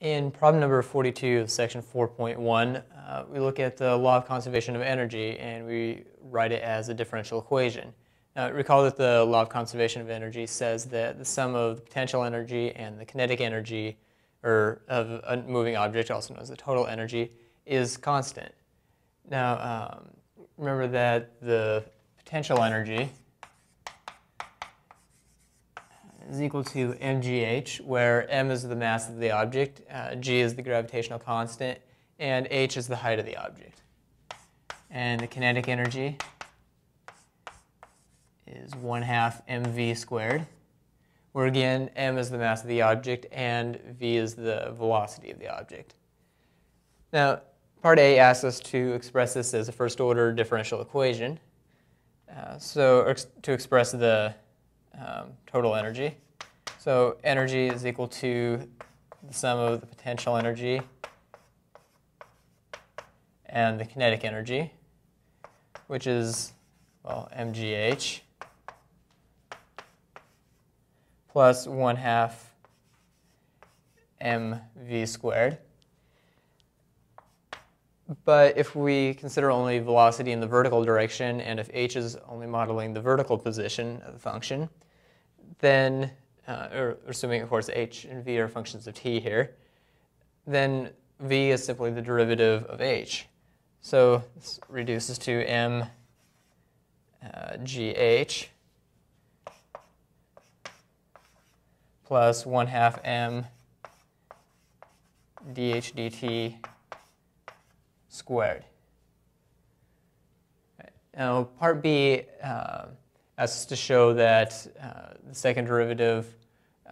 In problem number 42 of section 4.1, uh, we look at the law of conservation of energy and we write it as a differential equation. Now, recall that the law of conservation of energy says that the sum of the potential energy and the kinetic energy or of a moving object, also known as the total energy, is constant. Now, um, remember that the potential energy is equal to mgh, where m is the mass of the object, uh, g is the gravitational constant, and h is the height of the object. And the kinetic energy is 1 half mv squared, where again m is the mass of the object and v is the velocity of the object. Now, part A asks us to express this as a first order differential equation. Uh, so to express the um, total energy. So energy is equal to the sum of the potential energy and the kinetic energy, which is, well, mgh plus 1 half mv squared. But if we consider only velocity in the vertical direction, and if h is only modeling the vertical position of the function, then, uh, or assuming of course h and v are functions of t here, then v is simply the derivative of h. So this reduces to m uh, gh plus 1 half m dh dt squared. Now, part B uh, asks to show that uh, the second derivative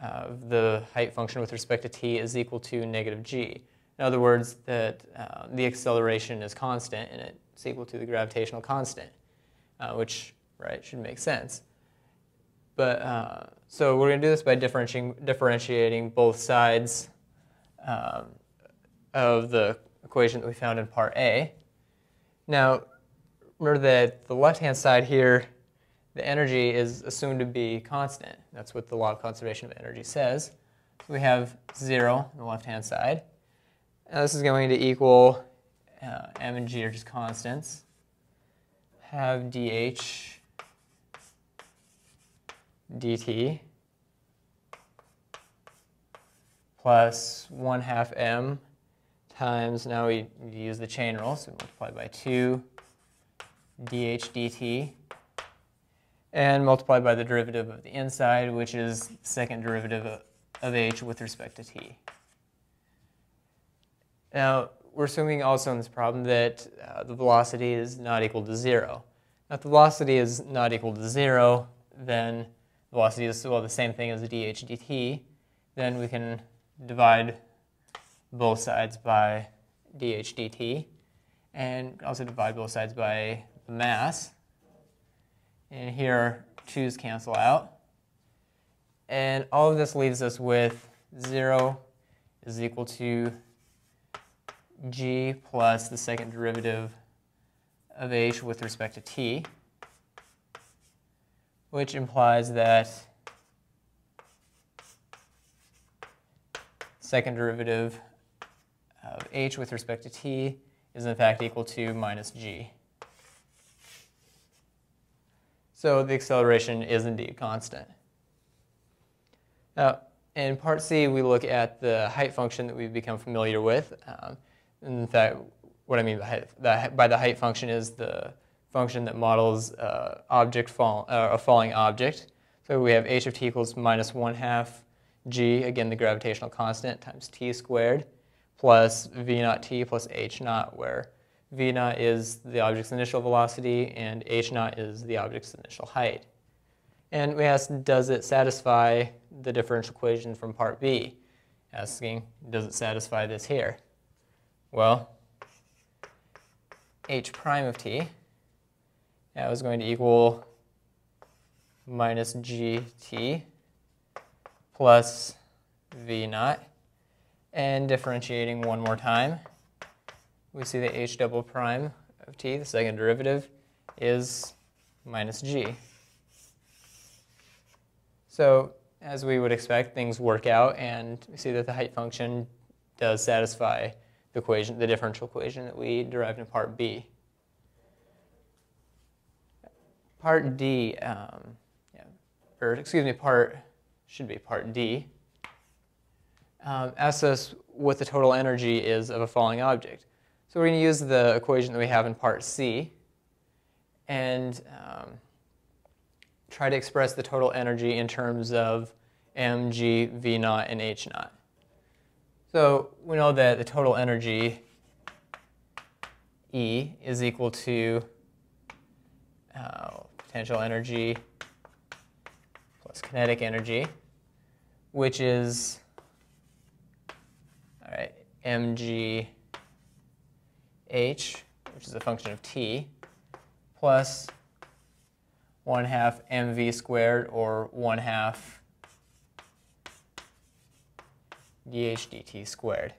of the height function with respect to t is equal to negative g. In other words, that uh, the acceleration is constant and it's equal to the gravitational constant, uh, which right should make sense. But uh, so we're going to do this by differentiating, differentiating both sides um, of the equation that we found in part A. Now, remember that the left-hand side here, the energy is assumed to be constant. That's what the law of conservation of energy says. So we have 0 on the left-hand side. Now this is going to equal uh, m and g are just constants. Have dh dt plus 1 half m times, now we use the chain rule, so multiply by 2 dh dt, and multiply by the derivative of the inside, which is second derivative of h with respect to t. Now, we're assuming also in this problem that uh, the velocity is not equal to 0. Now, if the velocity is not equal to 0, then velocity is well the same thing as dh dt, then we can divide both sides by dh dt, and also divide both sides by the mass. And here, 2's cancel out. And all of this leaves us with 0 is equal to g plus the second derivative of h with respect to t, which implies that second derivative of h with respect to t is in fact equal to minus g. So the acceleration is indeed constant. Now, in part C, we look at the height function that we've become familiar with. Um, in fact, what I mean by, height, the, by the height function is the function that models uh, object fall, uh, a falling object. So we have h of t equals minus 1 half g, again the gravitational constant, times t squared, plus v naught t plus h naught, where v naught is the object's initial velocity and h naught is the object's initial height. And we ask, does it satisfy the differential equation from part B? Asking, does it satisfy this here? Well, h prime of t that was going to equal minus gt plus v naught. And differentiating one more time, we see that h double prime of t, the second derivative, is minus g. So as we would expect, things work out, and we see that the height function does satisfy the equation, the differential equation that we derived in part B. Part D, um, yeah, or excuse me, part should be part D. Um, asks us what the total energy is of a falling object. So we're going to use the equation that we have in part C and um, try to express the total energy in terms of mg, v naught, and h naught. So we know that the total energy E is equal to uh, potential energy plus kinetic energy, which is all right, mg h, which is a function of t, plus 1 half mv squared, or 1 half dh dt squared.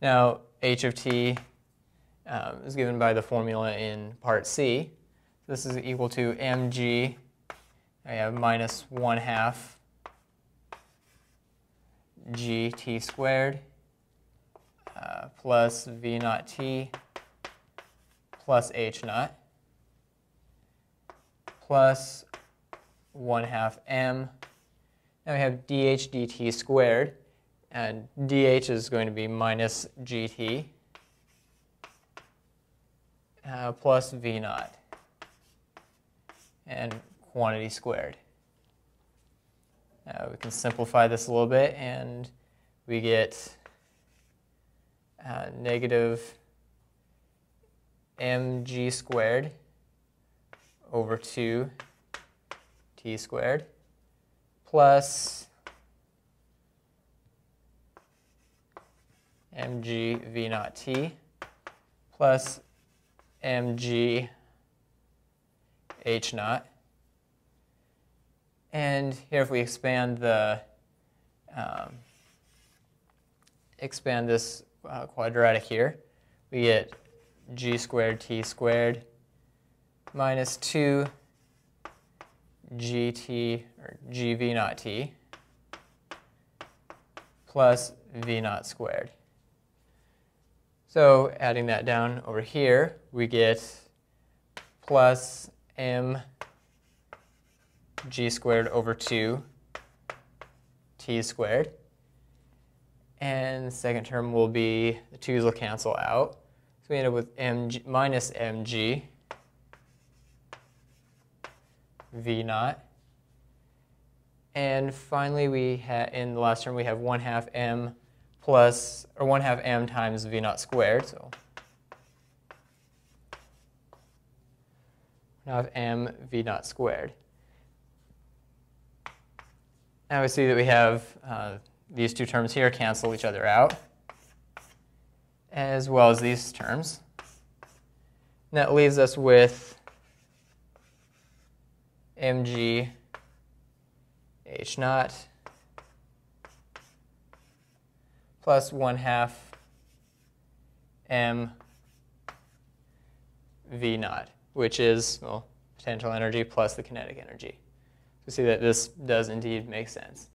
Now, h of t um, is given by the formula in part C. This is equal to mg, I have minus 1 half gt squared uh, plus v naught t plus h naught plus 1 half m. Now we have dh dt squared, and dh is going to be minus gt uh, plus v naught and quantity squared. Uh, we can simplify this a little bit and we get uh, negative mg squared over 2 t squared plus mg v naught t plus mg h naught. And here if we expand the um, expand this uh, quadratic here, we get g squared t squared minus 2 gt, or gv naught t, plus v naught squared. So adding that down over here, we get plus m g squared over 2 t squared. And the second term will be, the 2's will cancel out. So we end up with mg, minus mg v naught. And finally, we in the last term we have 1 half m plus, or 1 half m times v naught squared. So 1 have m v naught squared. Now we see that we have uh, these two terms here cancel each other out, as well as these terms. And that leaves us with mg h naught plus 1 half m v naught, which is, well, potential energy plus the kinetic energy. So see that this does indeed make sense.